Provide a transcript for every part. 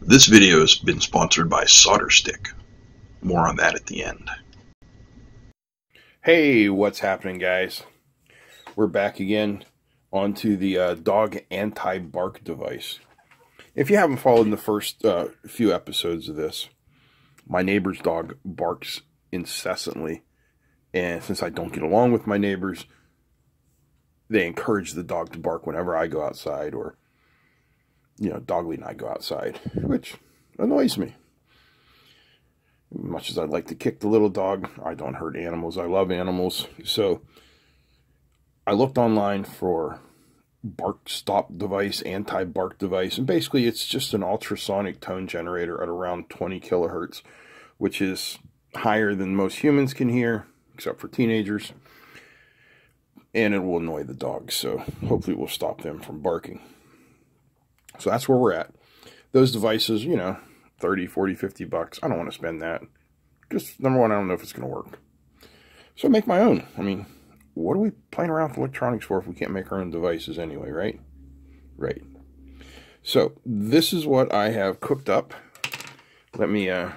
This video has been sponsored by Solderstick. More on that at the end. Hey, what's happening, guys? We're back again onto the uh, dog anti-bark device. If you haven't followed in the first uh, few episodes of this, my neighbor's dog barks incessantly. And since I don't get along with my neighbors, they encourage the dog to bark whenever I go outside or, you know, Dogly and I go outside, which annoys me. Much as I'd like to kick the little dog, I don't hurt animals. I love animals. So I looked online for bark stop device, anti-bark device, and basically it's just an ultrasonic tone generator at around 20 kilohertz, which is higher than most humans can hear, except for teenagers. And it will annoy the dogs, so hopefully it will stop them from barking. So that's where we're at. Those devices, you know, 30, 40, 50 bucks. I don't want to spend that. Just, number one, I don't know if it's going to work. So make my own. I mean, what are we playing around with electronics for if we can't make our own devices anyway, right? Right. So this is what I have cooked up. Let me uh,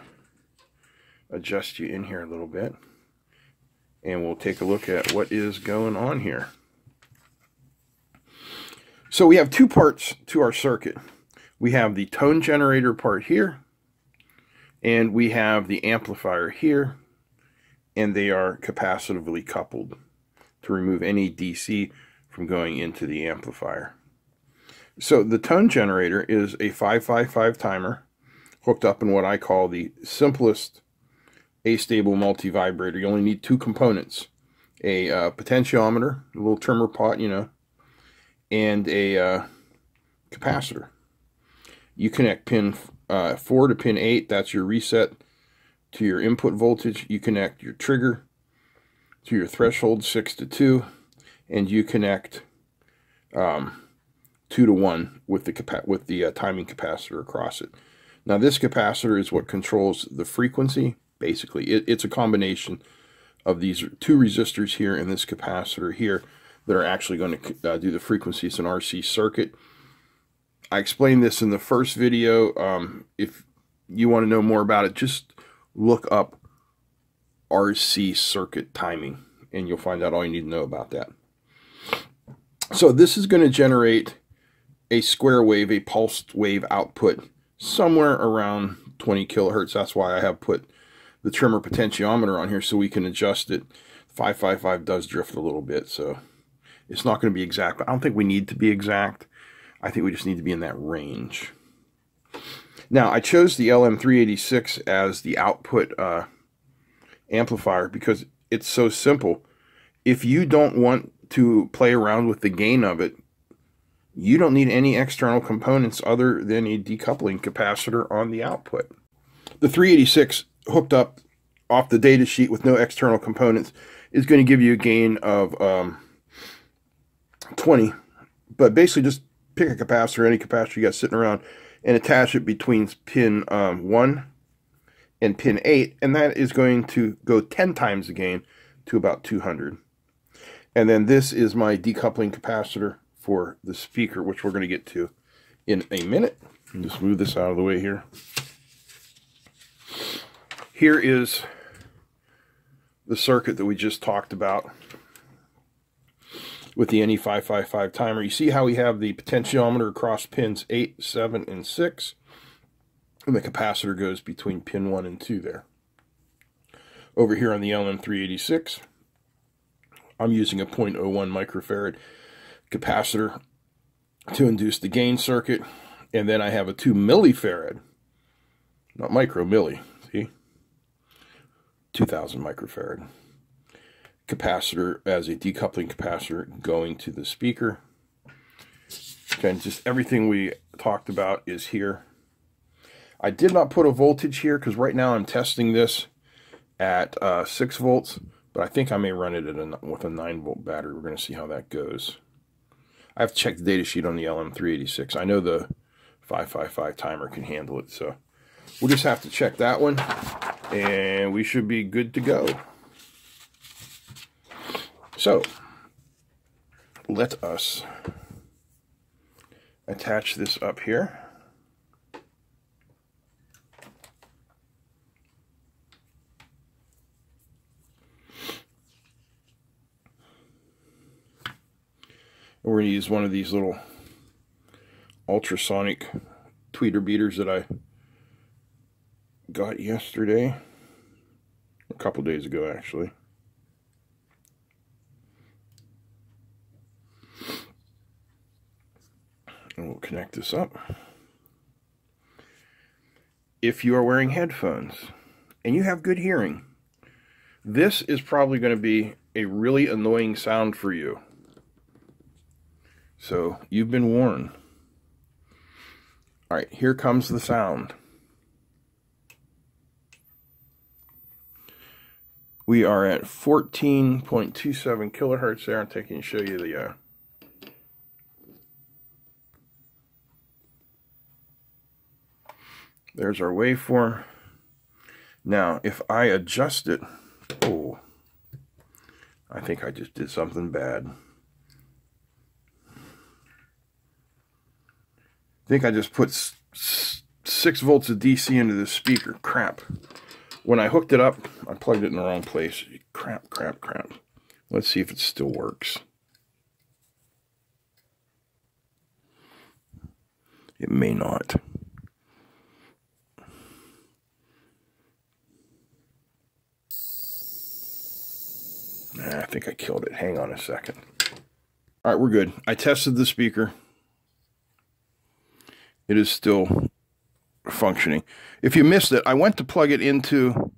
adjust you in here a little bit. And we'll take a look at what is going on here. So we have two parts to our circuit. We have the tone generator part here. And we have the amplifier here. And they are capacitively coupled to remove any DC from going into the amplifier. So the tone generator is a 555 timer hooked up in what I call the simplest astable multi-vibrator. You only need two components. A uh, potentiometer, a little trimmer pot, you know, and a uh, capacitor. You connect pin uh, 4 to pin 8, that's your reset to your input voltage. You connect your trigger to your threshold 6 to 2 and you connect um, 2 to 1 with the with the uh, timing capacitor across it. Now this capacitor is what controls the frequency basically. It, it's a combination of these two resistors here and this capacitor here that are actually going to uh, do the frequency. It's an RC circuit. I explained this in the first video. Um, if you want to know more about it, just look up RC circuit timing, and you'll find out all you need to know about that. So this is going to generate a square wave, a pulsed wave output somewhere around 20 kilohertz. That's why I have put the trimmer potentiometer on here so we can adjust it. 555 does drift a little bit, so it's not going to be exact. But I don't think we need to be exact. I think we just need to be in that range. Now, I chose the LM386 as the output uh, amplifier because it's so simple. If you don't want to play around with the gain of it, you don't need any external components other than a decoupling capacitor on the output. The 386 hooked up off the data sheet with no external components is going to give you a gain of um, 20. But basically just pick a capacitor, any capacitor you got sitting around, and attach it between pin um, 1 and pin 8, and that is going to go 10 times the gain to about 200. And then this is my decoupling capacitor for the speaker, which we're going to get to in a minute. Just move this out of the way here. Here is the circuit that we just talked about with the NE555 timer. You see how we have the potentiometer across pins 8, 7, and 6? And the capacitor goes between pin 1 and 2 there. Over here on the LM386, I'm using a 0.01 microfarad capacitor to induce the gain circuit. And then I have a 2 millifarad, not micro, milli, see? 2000 microfarad capacitor as a decoupling capacitor going to the speaker. Okay, just everything we talked about is here. I did not put a voltage here because right now I'm testing this at uh, 6 volts, but I think I may run it a, with a 9 volt battery. We're going to see how that goes. I have to check the data sheet on the LM386. I know the 555 timer can handle it, so we'll just have to check that one, and we should be good to go. So let us attach this up here. We're going to use one of these little ultrasonic tweeter beaters that I got yesterday, a couple days ago actually. Connect this up. If you are wearing headphones and you have good hearing, this is probably going to be a really annoying sound for you. So you've been warned. All right, here comes the sound. We are at 14.27 kilohertz there. I'm taking to show you the uh, There's our waveform. Now, if I adjust it, oh, I think I just did something bad. I think I just put six volts of DC into the speaker. Crap. When I hooked it up, I plugged it in the wrong place. Crap, crap, crap. Let's see if it still works. It may not. I think I killed it. Hang on a second. All right, we're good. I tested the speaker. It is still functioning. If you missed it, I went to plug it into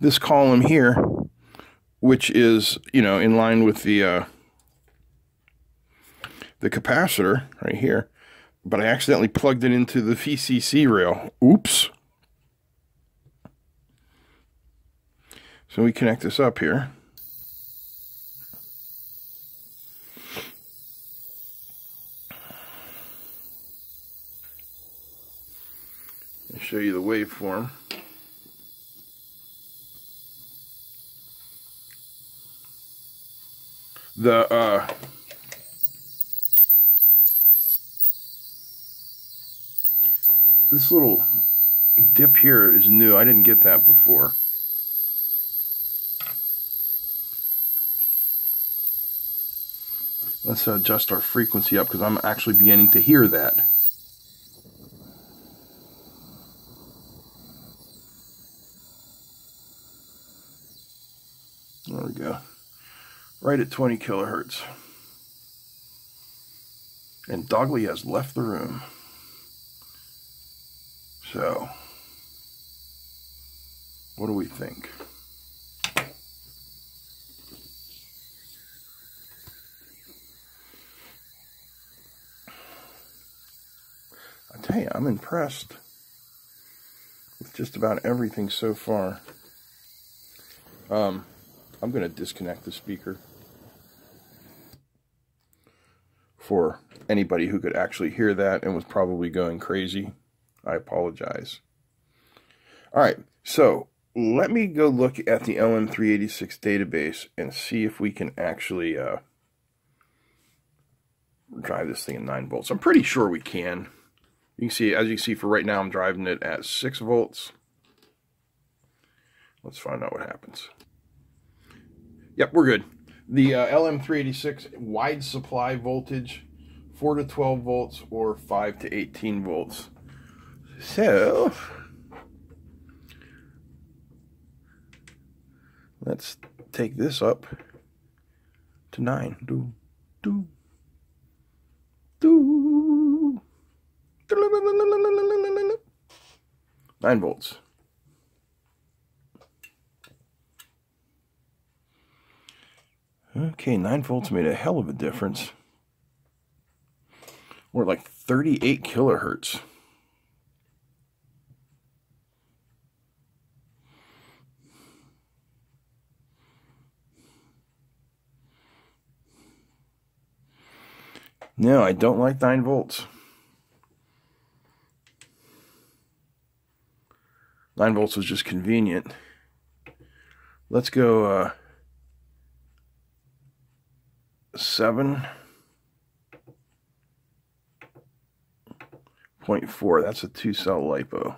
this column here, which is, you know, in line with the uh, the capacitor right here, but I accidentally plugged it into the VCC rail. Oops. So we connect this up here. Show you the waveform. The uh, this little dip here is new. I didn't get that before. Let's adjust our frequency up because I'm actually beginning to hear that. Right at 20 kilohertz. And Dogley has left the room. So, what do we think? I tell you, I'm impressed with just about everything so far. Um, I'm going to disconnect the speaker for anybody who could actually hear that and was probably going crazy. I apologize. All right, so let me go look at the LM386 database and see if we can actually uh, drive this thing in 9 volts. I'm pretty sure we can. You can see, as you see for right now, I'm driving it at 6 volts. Let's find out what happens. Yep, we're good. The uh, LM386 wide supply voltage, 4 to 12 volts or 5 to 18 volts. So, let's take this up to 9. Do, do, do. 9 volts. Okay, 9 volts made a hell of a difference. We're like 38 kilohertz. No, I don't like 9 volts. 9 volts was just convenient. Let's go uh, seven point four. That's a two cell lipo.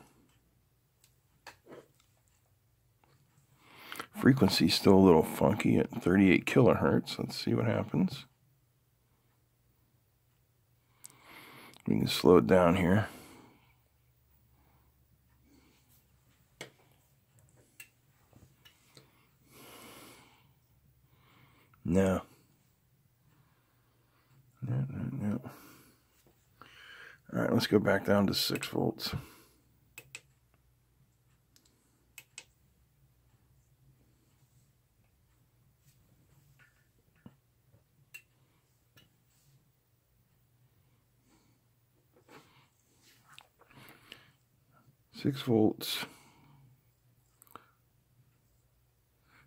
Frequency still a little funky at 38 kilohertz. Let's see what happens. We can slow it down here. No no, no. All right, let's go back down to 6 volts. Six volts.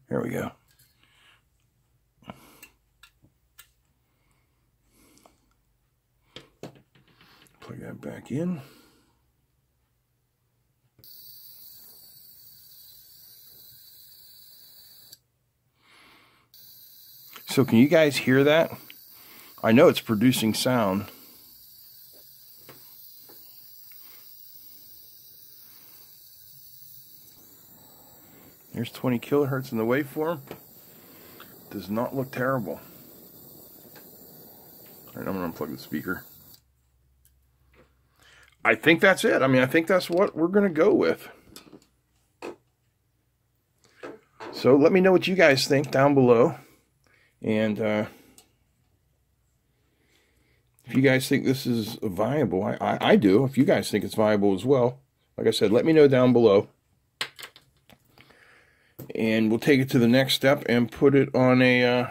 There we go. Plug that back in. So can you guys hear that? I know it's producing sound. There's 20 kilohertz in the waveform. Does not look terrible. All right, I'm to unplug the speaker. I think that's it. I mean, I think that's what we're going to go with. So let me know what you guys think down below. And uh, if you guys think this is viable, I, I, I do. If you guys think it's viable as well, like I said, let me know down below and we'll take it to the next step and put it on a uh,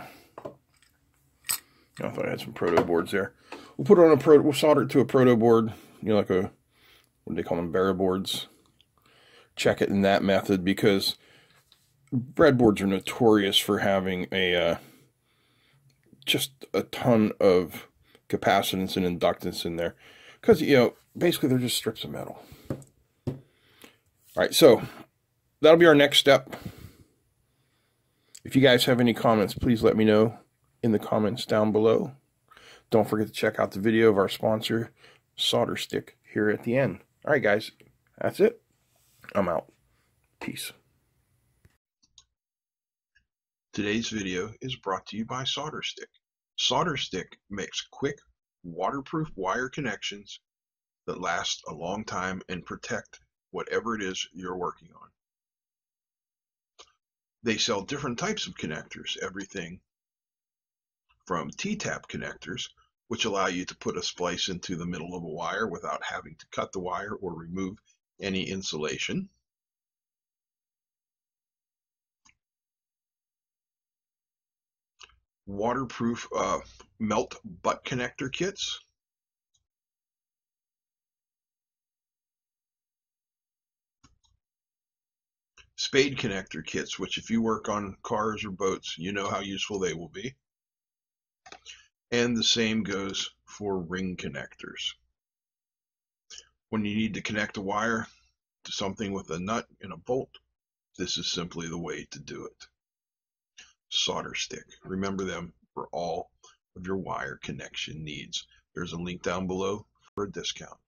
I thought I had some proto boards there. We'll put it on a proto, we'll solder it to a proto board, you know, like a, what do they call them, boards. Check it in that method because breadboards are notorious for having a, uh, just a ton of capacitance and inductance in there. Because, you know, basically they're just strips of metal. All right, so that'll be our next step. If you guys have any comments, please let me know in the comments down below. Don't forget to check out the video of our sponsor, Solderstick, here at the end. All right, guys, that's it. I'm out. Peace. Today's video is brought to you by Solderstick. Solder Stick makes quick, waterproof wire connections that last a long time and protect whatever it is you're working on. They sell different types of connectors, everything from T-tap connectors, which allow you to put a splice into the middle of a wire without having to cut the wire or remove any insulation. Waterproof uh, melt butt connector kits spade connector kits, which if you work on cars or boats, you know how useful they will be. And the same goes for ring connectors. When you need to connect a wire to something with a nut and a bolt, this is simply the way to do it. Solderstick. Remember them for all of your wire connection needs. There's a link down below for a discount.